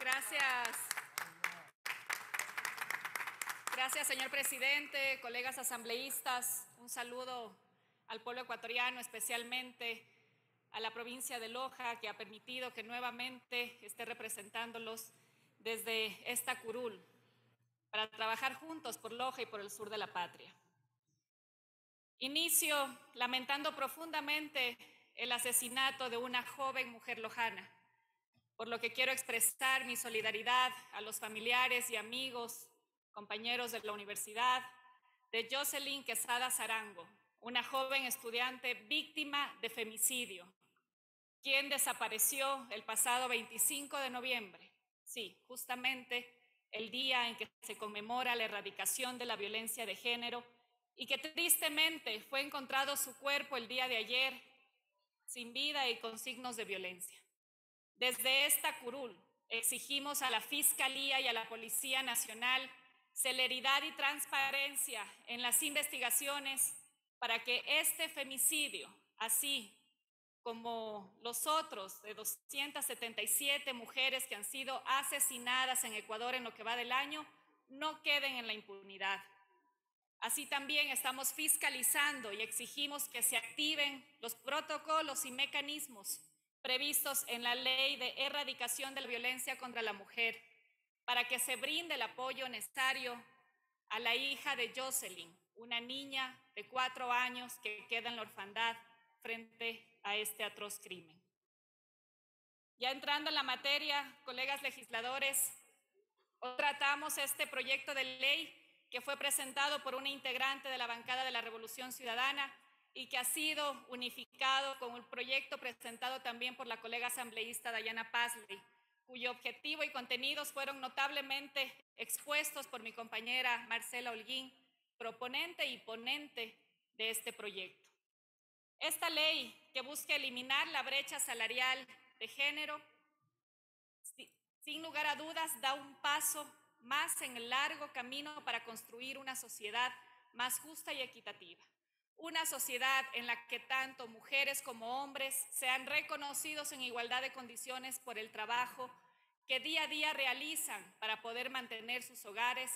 Gracias. Gracias, señor presidente, colegas asambleístas. Un saludo al pueblo ecuatoriano, especialmente a la provincia de Loja, que ha permitido que nuevamente esté representándolos desde esta curul para trabajar juntos por Loja y por el sur de la patria. Inicio lamentando profundamente el asesinato de una joven mujer lojana, por lo que quiero expresar mi solidaridad a los familiares y amigos, compañeros de la universidad, de Jocelyn Quesada Zarango, una joven estudiante víctima de femicidio, quien desapareció el pasado 25 de noviembre. Sí, justamente el día en que se conmemora la erradicación de la violencia de género y que tristemente fue encontrado su cuerpo el día de ayer sin vida y con signos de violencia. Desde esta curul exigimos a la Fiscalía y a la Policía Nacional celeridad y transparencia en las investigaciones para que este femicidio, así como los otros de 277 mujeres que han sido asesinadas en Ecuador en lo que va del año, no queden en la impunidad. Así también estamos fiscalizando y exigimos que se activen los protocolos y mecanismos previstos en la ley de erradicación de la violencia contra la mujer para que se brinde el apoyo necesario a la hija de Jocelyn, una niña de cuatro años que queda en la orfandad frente a este atroz crimen. Ya entrando en la materia, colegas legisladores, tratamos este proyecto de ley que fue presentado por una integrante de la bancada de la Revolución Ciudadana y que ha sido unificado con un proyecto presentado también por la colega asambleísta Dayana Pazley, cuyo objetivo y contenidos fueron notablemente expuestos por mi compañera Marcela Holguín, proponente y ponente de este proyecto. Esta ley que busca eliminar la brecha salarial de género, sin lugar a dudas, da un paso más en el largo camino para construir una sociedad más justa y equitativa. Una sociedad en la que tanto mujeres como hombres sean reconocidos en igualdad de condiciones por el trabajo que día a día realizan para poder mantener sus hogares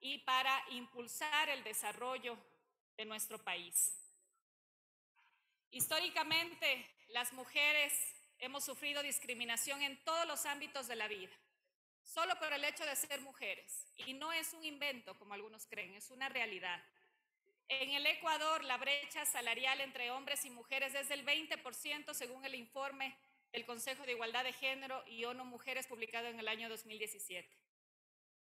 y para impulsar el desarrollo de nuestro país. Históricamente, las mujeres hemos sufrido discriminación en todos los ámbitos de la vida solo por el hecho de ser mujeres. Y no es un invento, como algunos creen, es una realidad. En el Ecuador, la brecha salarial entre hombres y mujeres es del 20%, según el informe del Consejo de Igualdad de Género y ONU Mujeres publicado en el año 2017.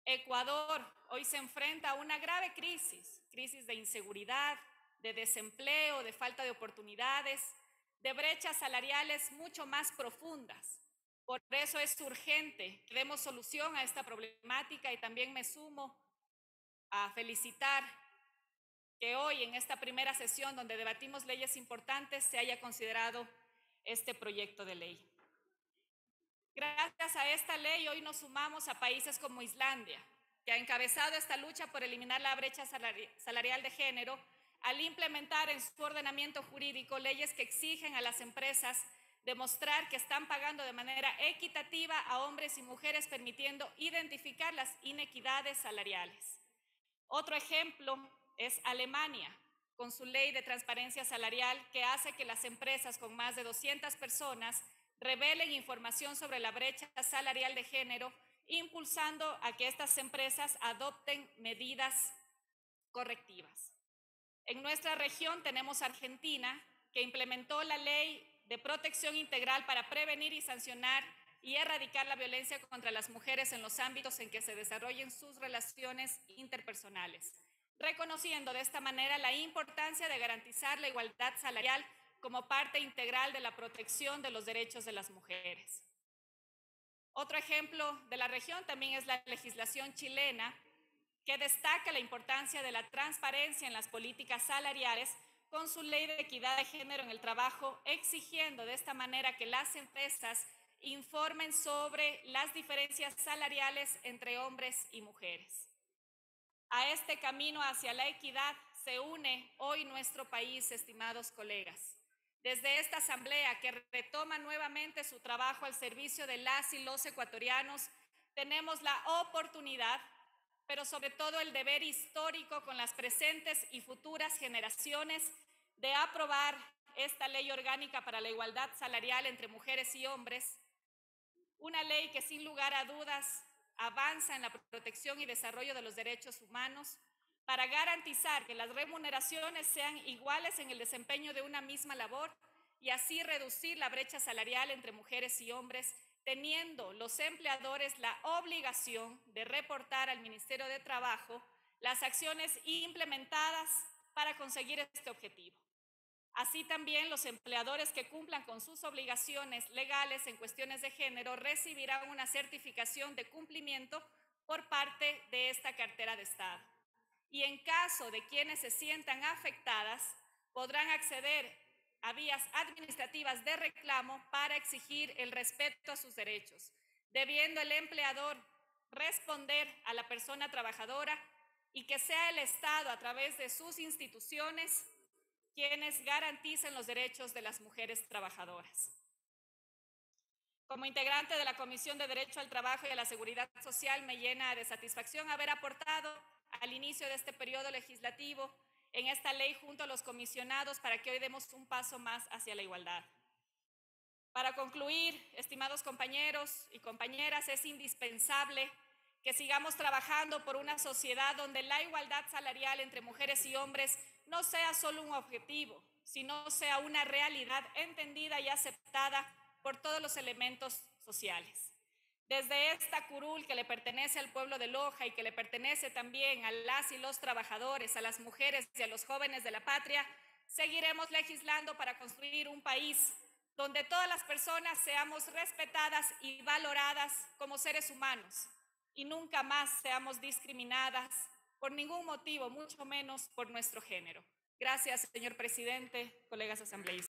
Ecuador hoy se enfrenta a una grave crisis, crisis de inseguridad, de desempleo, de falta de oportunidades, de brechas salariales mucho más profundas. Por eso es urgente que demos solución a esta problemática y también me sumo a felicitar que hoy en esta primera sesión donde debatimos leyes importantes se haya considerado este proyecto de ley. Gracias a esta ley hoy nos sumamos a países como Islandia, que ha encabezado esta lucha por eliminar la brecha salarial de género al implementar en su ordenamiento jurídico leyes que exigen a las empresas demostrar que están pagando de manera equitativa a hombres y mujeres, permitiendo identificar las inequidades salariales. Otro ejemplo es Alemania, con su ley de transparencia salarial que hace que las empresas con más de 200 personas revelen información sobre la brecha salarial de género, impulsando a que estas empresas adopten medidas correctivas. En nuestra región tenemos Argentina, que implementó la ley de protección integral para prevenir y sancionar y erradicar la violencia contra las mujeres en los ámbitos en que se desarrollen sus relaciones interpersonales, reconociendo de esta manera la importancia de garantizar la igualdad salarial como parte integral de la protección de los derechos de las mujeres. Otro ejemplo de la región también es la legislación chilena, que destaca la importancia de la transparencia en las políticas salariales con su ley de equidad de género en el trabajo, exigiendo de esta manera que las empresas informen sobre las diferencias salariales entre hombres y mujeres. A este camino hacia la equidad se une hoy nuestro país, estimados colegas. Desde esta asamblea que retoma nuevamente su trabajo al servicio de las y los ecuatorianos, tenemos la oportunidad, pero sobre todo el deber histórico con las presentes y futuras generaciones de aprobar esta ley orgánica para la igualdad salarial entre mujeres y hombres, una ley que sin lugar a dudas avanza en la protección y desarrollo de los derechos humanos para garantizar que las remuneraciones sean iguales en el desempeño de una misma labor y así reducir la brecha salarial entre mujeres y hombres, teniendo los empleadores la obligación de reportar al Ministerio de Trabajo las acciones implementadas para conseguir este objetivo. Así también los empleadores que cumplan con sus obligaciones legales en cuestiones de género recibirán una certificación de cumplimiento por parte de esta cartera de Estado. Y en caso de quienes se sientan afectadas, podrán acceder a vías administrativas de reclamo para exigir el respeto a sus derechos, debiendo el empleador responder a la persona trabajadora y que sea el Estado a través de sus instituciones quienes garanticen los derechos de las mujeres trabajadoras. Como integrante de la Comisión de Derecho al Trabajo y a la Seguridad Social, me llena de satisfacción haber aportado al inicio de este periodo legislativo en esta ley junto a los comisionados para que hoy demos un paso más hacia la igualdad. Para concluir, estimados compañeros y compañeras, es indispensable que sigamos trabajando por una sociedad donde la igualdad salarial entre mujeres y hombres no sea solo un objetivo, sino sea una realidad entendida y aceptada por todos los elementos sociales. Desde esta curul que le pertenece al pueblo de Loja y que le pertenece también a las y los trabajadores, a las mujeres y a los jóvenes de la patria, seguiremos legislando para construir un país donde todas las personas seamos respetadas y valoradas como seres humanos y nunca más seamos discriminadas por ningún motivo, mucho menos por nuestro género. Gracias, señor presidente, colegas asambleístas.